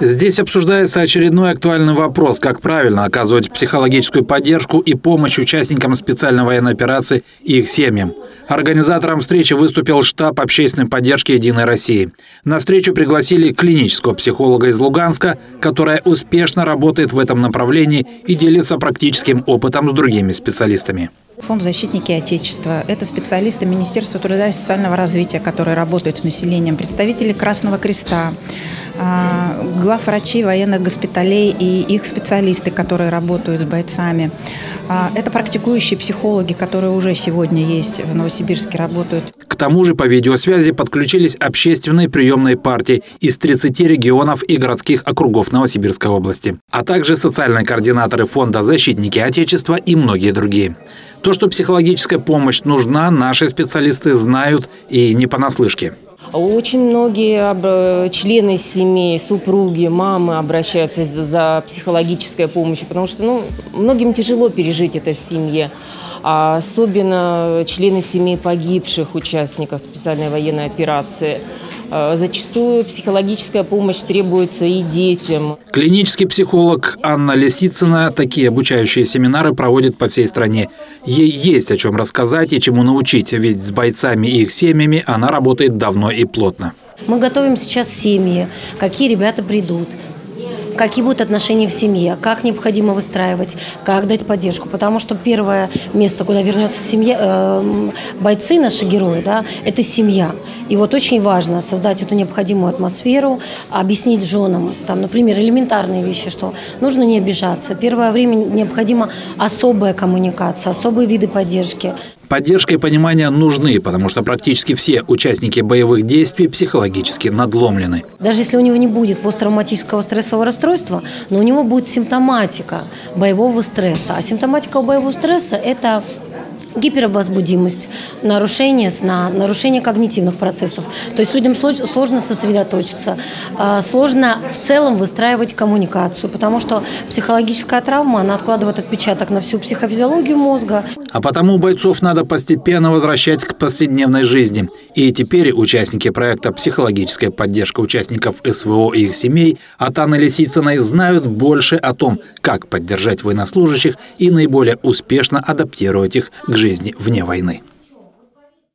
Здесь обсуждается очередной актуальный вопрос, как правильно оказывать психологическую поддержку и помощь участникам специальной военной операции и их семьям. Организатором встречи выступил штаб общественной поддержки «Единой России». На встречу пригласили клинического психолога из Луганска, которая успешно работает в этом направлении и делится практическим опытом с другими специалистами. Фонд «Защитники Отечества» – это специалисты Министерства труда и социального развития, которые работают с населением, представители Красного Креста, а, главврачи военных госпиталей и их специалисты, которые работают с бойцами. А, это практикующие психологи, которые уже сегодня есть в Новосибирске, работают. К тому же по видеосвязи подключились общественные приемные партии из 30 регионов и городских округов Новосибирской области, а также социальные координаторы фонда «Защитники Отечества» и многие другие. То, что психологическая помощь нужна, наши специалисты знают и не понаслышке. Очень многие члены семей, супруги, мамы обращаются за психологической помощью, потому что ну, многим тяжело пережить это в семье. А особенно члены семей погибших участников специальной военной операции – Э, зачастую психологическая помощь требуется и детям. Клинический психолог Анна Лисицына такие обучающие семинары проводит по всей стране. Ей есть о чем рассказать и чему научить, ведь с бойцами и их семьями она работает давно и плотно. Мы готовим сейчас семьи, какие ребята придут, какие будут отношения в семье, как необходимо выстраивать, как дать поддержку. Потому что первое место, куда вернется семья, э, бойцы, наши герои, да, это семья. И вот очень важно создать эту необходимую атмосферу, объяснить женам, там, например, элементарные вещи, что нужно не обижаться. Первое время необходима особая коммуникация, особые виды поддержки. Поддержка и понимание нужны, потому что практически все участники боевых действий психологически надломлены. Даже если у него не будет посттравматического стрессового расстройства, но у него будет симптоматика боевого стресса. А симптоматика боевого стресса – это гипервозбудимость, нарушение сна, нарушение когнитивных процессов. То есть людям сложно сосредоточиться, а, сложно в целом выстраивать коммуникацию, потому что психологическая травма, она откладывает отпечаток на всю психофизиологию мозга. А потому бойцов надо постепенно возвращать к повседневной жизни. И теперь участники проекта «Психологическая поддержка участников СВО и их семей» от Анны Лисицыной знают больше о том, как поддержать военнослужащих и наиболее успешно адаптировать их к жизни жизни вне войны.